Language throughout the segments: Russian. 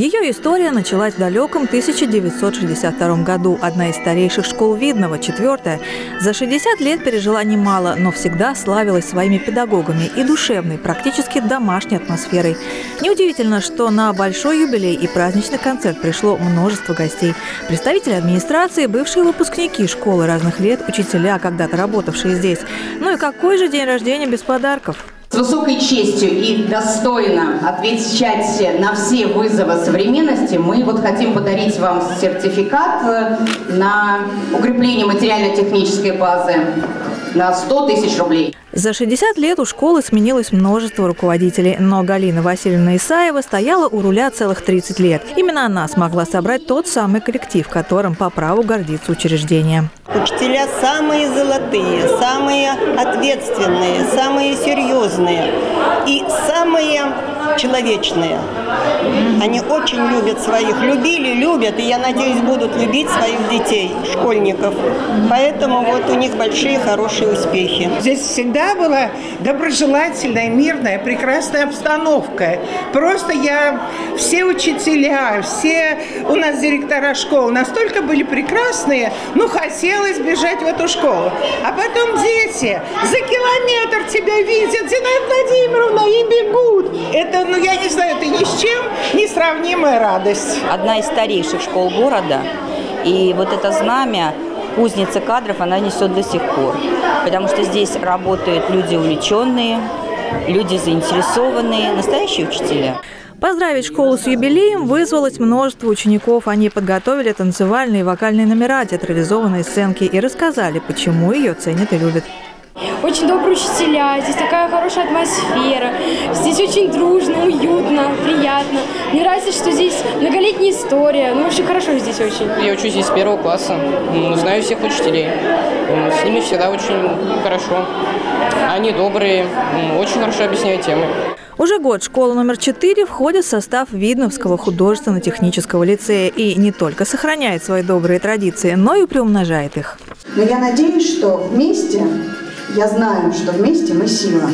Ее история началась в далеком 1962 году. Одна из старейших школ Видного, четвертая, за 60 лет пережила немало, но всегда славилась своими педагогами и душевной, практически домашней атмосферой. Неудивительно, что на большой юбилей и праздничный концерт пришло множество гостей. Представители администрации, бывшие выпускники школы разных лет, учителя, когда-то работавшие здесь. Ну и какой же день рождения без подарков? С высокой честью и достойно отвечать на все вызовы современности мы вот хотим подарить вам сертификат э, на укрепление материально-технической базы на 100 тысяч рублей. За 60 лет у школы сменилось множество руководителей, но Галина Васильевна Исаева стояла у руля целых 30 лет. Именно она смогла собрать тот самый коллектив, которым по праву гордится учреждение. Учителя самые золотые, самые ответственные, самые серьезные и самые человечные. Они очень любят своих, любили, любят, и я надеюсь, будут любить своих детей, школьников. Поэтому вот у них большие, хорошие успехи. Здесь всегда была доброжелательная, мирная, прекрасная обстановка. Просто я, все учителя, все у нас директора школ настолько были прекрасные, ну, хотелось бежать в эту школу. А потом дети за километр тебя видят, Зинаида Владимировна, и бегут. Это ну, я не знаю, это ни с чем не сравнимая радость. Одна из старейших школ города. И вот это знамя кузница кадров она несет до сих пор. Потому что здесь работают люди увлеченные, люди заинтересованные, настоящие учителя. Поздравить школу с юбилеем вызвалось множество учеников. Они подготовили танцевальные и вокальные номера, театрализованные сценки и рассказали, почему ее ценят и любят. Очень добрые учителя, здесь такая хорошая атмосфера, здесь очень дружно, уютно, приятно. Мне нравится, что здесь многолетняя история, ну вообще хорошо здесь очень. Я учусь здесь с первого класса, знаю всех учителей, с ними всегда очень хорошо. Они добрые, очень хорошо объясняют темы. Уже год школа номер 4 входит в состав Видновского художественно-технического лицея и не только сохраняет свои добрые традиции, но и приумножает их. Но я надеюсь, что вместе я знаю, что вместе мы сила.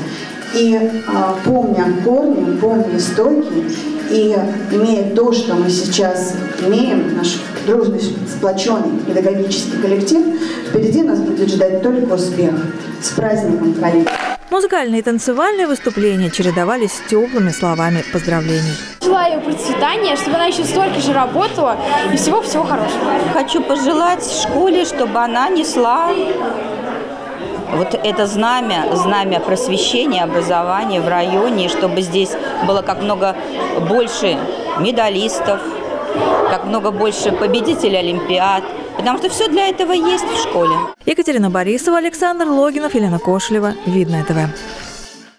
И а, помня корни, помня истоки, и имея то, что мы сейчас имеем, наш дружный, сплоченный педагогический коллектив, впереди нас будет ждать только успех. С праздником, коллеги! Музыкальные и танцевальные выступления чередовались с теплыми словами поздравлений. Желаю процветания, чтобы она еще столько же работала и всего-всего хорошего. Хочу пожелать школе, чтобы она несла вот это знамя, знамя просвещения, образования в районе, чтобы здесь было как много больше медалистов, как много больше победителей Олимпиад, потому что все для этого есть в школе. Екатерина Борисова, Александр Логинов, Елена Кошлева. Видно ТВ.